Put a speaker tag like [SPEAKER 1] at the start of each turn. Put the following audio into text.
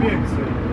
[SPEAKER 1] obiektów.